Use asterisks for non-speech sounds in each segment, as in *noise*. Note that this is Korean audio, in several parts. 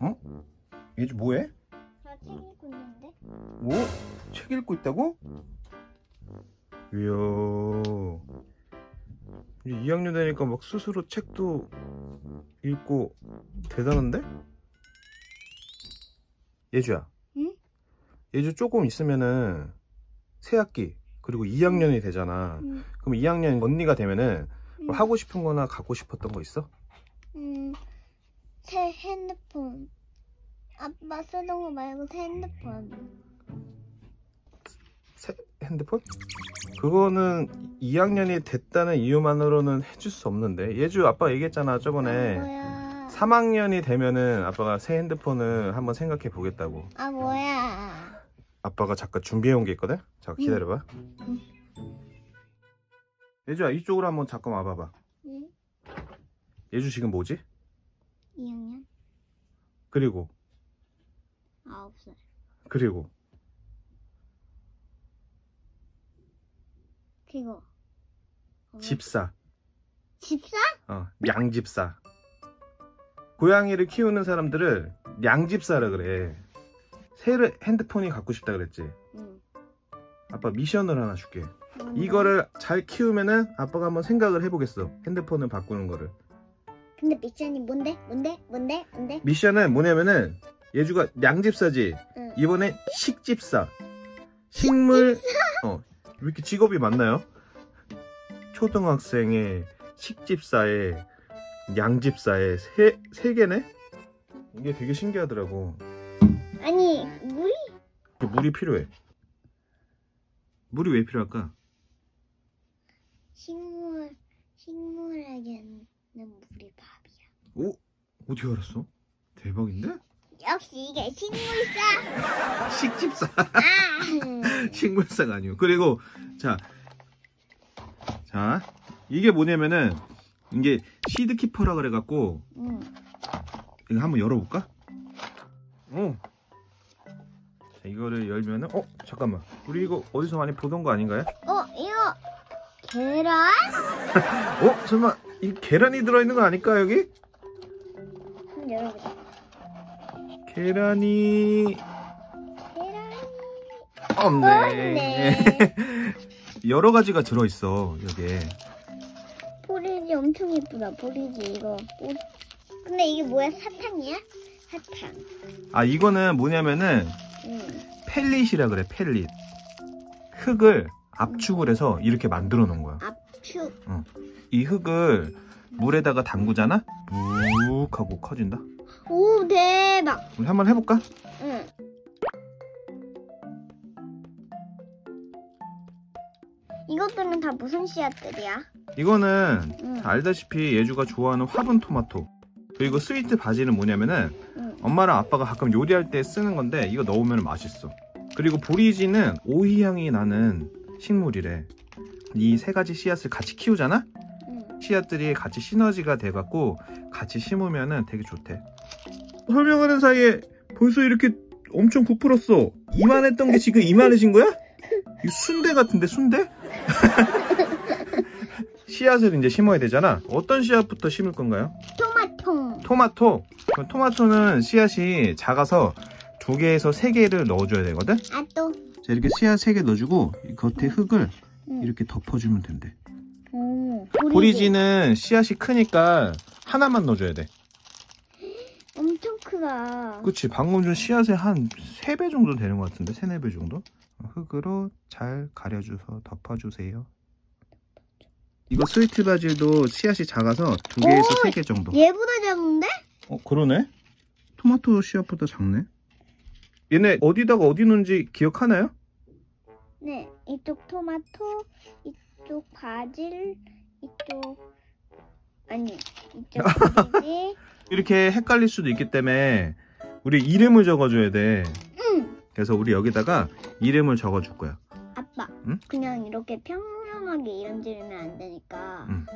어? 예주 뭐해? 나 책 읽고 있는데. 뭐? 책 읽고 있다고? 이야 이제 2학년 되니까 막 스스로 책도 읽고 대단한데? 예주야 응? 예주 조금 있으면은 새 학기 그리고 2학년이 되잖아 음, 그럼 2학년 언니가 되면은 뭐 음, 하고 싶은 거나 갖고 싶었던 거 있어? 음, 새 핸드폰. 아빠 쓰던 거 말고 새 핸드폰. 새 핸드폰? 그거는 2학년이 됐다는 이유만으로는 해줄 수 없는데 예주 아빠 얘기했잖아 저번에 아, 뭐야? 3학년이 되면은 아빠가 새 핸드폰을 한번 생각해 보겠다고 아 뭐야? 아빠가 잠깐 준비해 온 게 있거든? 잠깐 기다려봐 응. 예주야 이쪽으로 한번 잠깐 와봐봐 응? 예주 지금 뭐지? 2학년? 그리고 아홉 살. 그리고 그리고 어, 집사 집사? 어 양집사 고양이를 키우는 사람들을 양집사라 그래 새 핸드폰이 갖고 싶다 그랬지 응. 아빠 미션을 하나 줄게 뭔데? 이거를 잘 키우면은 아빠가 한번 생각을 해보겠어 핸드폰을 바꾸는 거를 근데 미션이 뭔데? 뭔데? 뭔데? 뭔데? 미션은 뭐냐면은 예주가 양집사지 응. 이번에 식집사 식물 어 이렇게 직업이 많나요? 초등학생의 식집사에 양집사에 세, 세 개네? 이게 되게 신기하더라고 아니 물이 물이 필요해 물이 왜 필요할까? 식물 식물에게는 물이 밥이야. 오? 어떻게 알았어? 대박인데? 역시 이게 식물사. 식집사 아. *laughs* 식물사가 아니고 그리고 자, 자 이게 뭐냐면은 이게 시드키퍼라 그래갖고 응. 이거 한번 열어볼까? 어. 자, 이거를 열면은 어 잠깐만 우리 이거 어디서 많이 보던 거 아닌가요? 어 이거 계란? *laughs* 어 설마 이 계란이 들어있는 거 아닐까 여기? 한번 열어보자. 계란이 계란. 없네. 없네. *laughs* 여러 가지가 들어 있어 여기에. 보리지 엄청 예쁘다. 보리지 이거. 보- 근데 이게 뭐야? 사탕이야? 사탕. 아 이거는 뭐냐면은 응. 펠릿이라 그래 펠릿. 흙을 압축을 해서 이렇게 만들어 놓은 거야. 압축. 이 흙을 물에다가 담그잖아? 묵 하고 커진다. 오 대박. 우리 한번 해볼까? 응. 이것들은 다 무슨 씨앗들이야? 이거는 응. 다 알다시피 예주가 좋아하는 화분 토마토. 그리고 스위트 바지는 뭐냐면은 응. 엄마랑 아빠가 가끔 요리할 때 쓰는 건데 이거 넣으면 맛있어. 그리고 보리지는 오이 향이 나는 식물이래. 이 세 가지 씨앗을 같이 키우잖아? 응. 씨앗들이 같이 시너지가 돼갖고 같이 심으면은 되게 좋대. 설명하는 사이에 벌써 이렇게 엄청 부풀었어. 이만했던 게 지금 이만해진 거야? 이 순대 같은데 순대? *laughs* 씨앗을 이제 심어야 되잖아. 어떤 씨앗부터 심을 건가요? 토마토. 토마토. 그럼 토마토는 씨앗이 작아서 두 개에서 세 개를 넣어줘야 되거든. 아 또. 자 이렇게 씨앗 세 개 넣어주고 이 겉에 흙을 응. 이렇게 덮어주면 된대. 오. 보리지는 씨앗이 크니까 하나만 넣어줘야 돼. 크다. 그치 방금 전 씨앗의 한 3배 정도 되는 것 같은데 3, 4배 정도 흙으로 잘 가려줘서 덮어주세요 이거 스위트 바질도 씨앗이 작아서 두 개에서 오! 세개 정도 얘보다 작은데? 어 그러네 토마토 씨앗보다 작네 얘네 어디다가 어디 놓은지 기억하나요? 네. 이쪽 토마토, 이쪽 바질, 이쪽 아니 이쪽 *laughs* 보리지. 이렇게 헷갈릴 수도 있기 때문에 우리 이름을 적어줘야 돼 응. 그래서 우리 여기다가 이름을 적어줄 거야 아빠. 응? 그냥 이렇게 평평하게 이름 지으면 안 되니까. 응.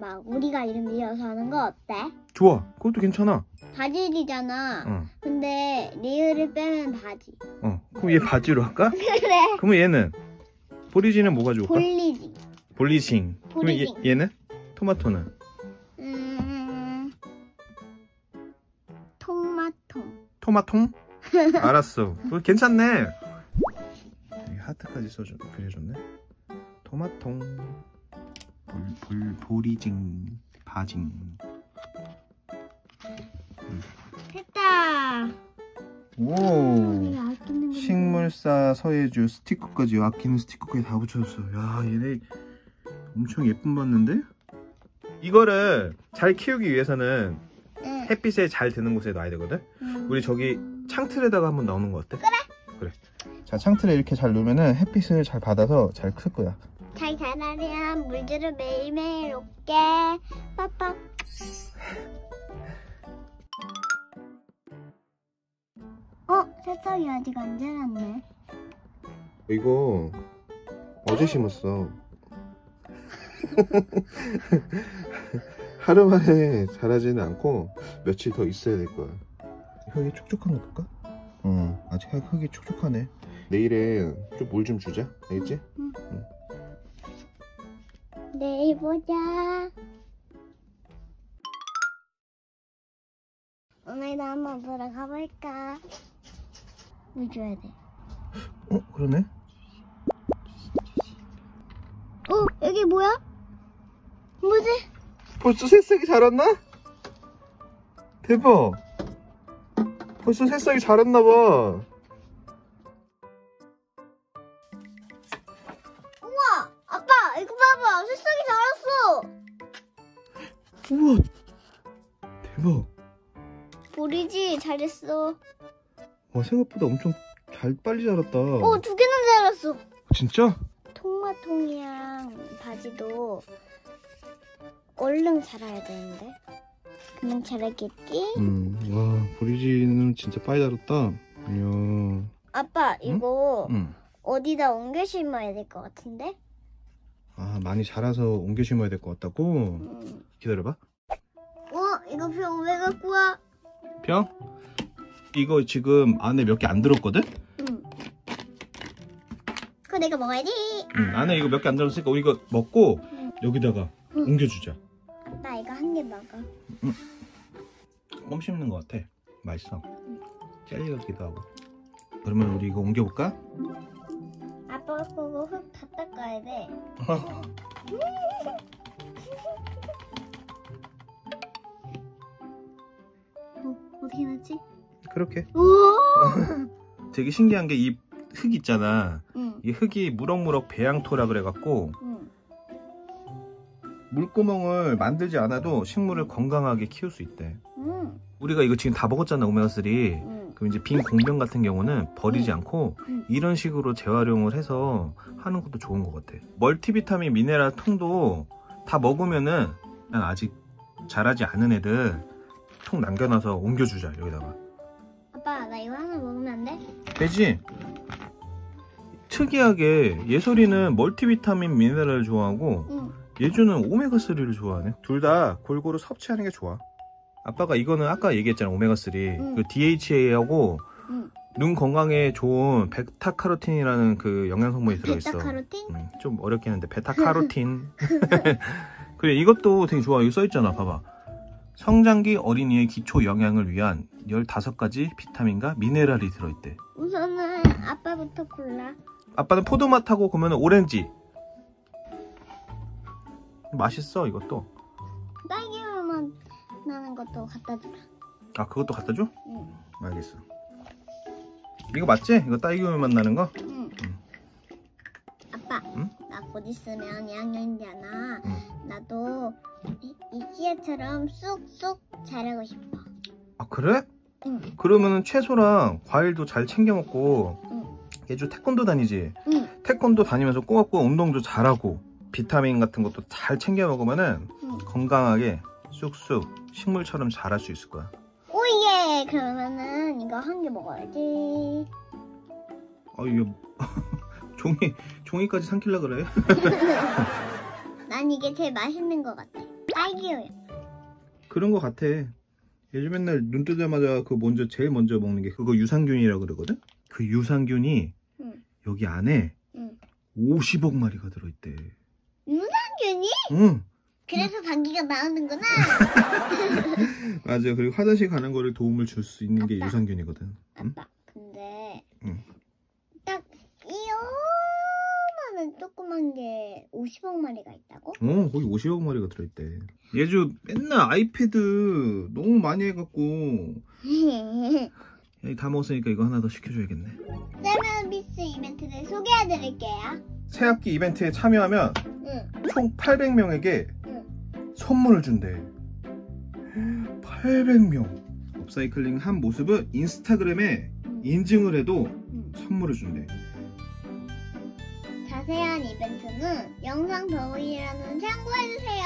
막 우리가 이름 지어서 하는 거 어때? 좋아 그것도 괜찮아 바질이잖아. 어, 근데 리을을 빼면 바지. 어. 그럼 얘 바지로 할까? *laughs* 그래. 그러면 얘는 보리지는 뭐가 좋을까? 볼리지. 볼리싱. 그럼 얘. 얘는 토마토는 토마통? *laughs* 알았어. 그거 괜찮네. 여기 하트까지 써줘 그려줬네. 토마통. 볼, 볼, 보리징, 바징. 됐다. 오. 식물사 서예주 스티커까지 아끼는 스티커까지 다 붙여줬어. 야 얘네 엄청 예쁨 받는데? 이거를 잘 키우기 위해서는 응. 햇빛에 잘 드는 곳에 놔야 되거든? 음. 우리 저기 창틀에다가 한번 넣는 거 어때? 그래. 그래. 자 창틀에 이렇게 잘 놓으면은 햇빛을 잘 받아서 잘 클 거야. 잘 자라면 물들을 매일매일 올게. 빠빠. 어, 새싹이 아직 안 자랐네. 이거 어제 심었어. *laughs* 하루 만에 자라지는 않고 며칠 더 있어야 될 거야. 흙이 촉촉한 거 볼까? 어, 아직 흙이 촉촉하네. 내일에 좀 물 좀 주자. 알겠지? 내일 보자. 오늘도 한번 보러 가볼까? 물 줘야 돼. 어, 그러네. 어, 여기 뭐야? 뭐지? 벌써 새싹이 자랐나? 대박. 벌써 새싹이 자랐나 봐. 우와! 아빠, 이거 봐봐. 새싹이 자랐어. 우와. 대박. 보리지? 잘했어. 와, 생각보다 엄청 잘 빨리 자랐다. 어, 두 개나 자랐어. 진짜? 통마통이랑 바지도 얼른 자라야 되는데. 그냥 자라겠지? 음, 와, 보리지는 진짜 빨리 자랐다. 이야. 아빠, 이거 음. 어디다 옮겨 심어야 될 것 같은데? 아, 많이 자라서 옮겨 심어야 될 것 같다고? 음. 기다려봐. 어, 이거 병 왜 갖고 와? 병? 이거 지금 안에 몇 개 안 들었거든? 응. 그거 내가 먹어야지. 응, 안에 이거 몇 개 안 들었으니까 우리 이거 먹고 응. 여기다가 응. 옮겨주자. 먹어. 껌 씹는 것 같아. 맛있어. 젤리 같기도 하고. 그러면 우리 이거 옮겨볼까? 아빠가 그거 흙다 닦아야 돼. 어, 어떻게 났지? 그렇게. *laughs* 되게 신기한 게 이 흙 있잖아. 응, 이 흙이 무럭무럭 배양토라 그래갖고 응. 물구멍을 만들지 않아도 식물을 건강하게 키울 수 있대. 응, 우리가 이거 지금 다 먹었잖아, 오메가3. 응. 그럼 이제 빈 공병 같은 경우는 버리지 응. 않고 응. 이런 식으로 재활용을 해서 하는 것도 좋은 것 같아. 멀티비타민 미네랄 통도 다 먹으면은 난 아직 자라지 않은 애들 통 남겨놔서 옮겨주자 여기다가. 아빠, 나 이거 하나 먹으면 안 돼? 되지? 특이하게 예솔이는 멀티비타민 미네랄을 좋아하고 응. 예주는 오메가3를 좋아하네. 둘 다 골고루 섭취하는 게 좋아. 아빠가 이거는 아까 얘기했잖아, 오메가3. 응. 그 DHA하고 응. 눈 건강에 좋은 베타카로틴이라는 그 영양 성분이 들어있어. 베타카로틴? 음, 좀 어렵긴 한데, 베타카로틴. *laughs* 그래, 이것도 되게 좋아. 여기 써있잖아, 봐봐. 성장기 어린이의 기초 영양을 위한 15가지 비타민과 미네랄이 들어있대. 우선은 아빠부터 골라. 아빠는 포도맛하고 그러면 오렌지. 맛있어, 이것도. 딸기맛 나는 것도 갖다 주라. 아, 그것도 갖다 줘? 응. 알겠어. 이거 맞지? 이거 딸기우유 맛 나는 거? 응. 응. 아빠, 응? 나곧 있으면 2학년이잖아. 응. 나도 이, 이키야처럼 쑥쑥 자라고 싶어. 아, 그래? 응. 그러면은 채소랑 과일도 잘 챙겨 먹고, 응. 예주 태권도 다니지? 응. 태권도 다니면서 꼬박꼬박 운동도 잘하고, 비타민 같은 것도 잘 챙겨 먹으면은 응. 건강하게 쑥쑥 식물처럼 자랄 수 있을 거야. 오예! 그러면은 이거 한 개 먹어야지. 아, 이게 *laughs* 종이, 종이까지 삼킬라 그래? *laughs* 난 이게 제일 맛있는 것 같아. 딸기우유. 그런 거 같아. 예주 맨날 눈 뜨자마자 그 먼저 제일 먼저 먹는 게 그거 유산균이라고 그러거든? 그 유산균이 응. 여기 안에 응. 50억 마리가 들어있대. 유산균이? 응. 그래서 방귀가 나오는구나. *laughs* 맞아요. 그리고 화장실 가는 거를 도움을 줄 수 있는 게 아빠. 유산균이거든. 응? 아빠, 근데 응. 딱 이만한 조그만 게 50억 마리가 있다고? 어, 거기 50억 마리가 들어있대. 예주 맨날 아이패드 너무 많이 해갖고 *laughs* 야, 이거 다 먹었으니까 이거 하나 더 시켜줘야겠네. 세븐비스 이벤트를 소개해드릴게요. 새 학기 이벤트에 참여하면 응, 총 800명에게 응. 선물을 준대. 800명. 업사이클링 한 모습을 인스타그램에 응, 인증을 해도 응. 선물을 준대. 자세한 이벤트는 영상 더보기란을 참고해주세요.